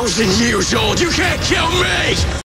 thousand years old, you can't kill me!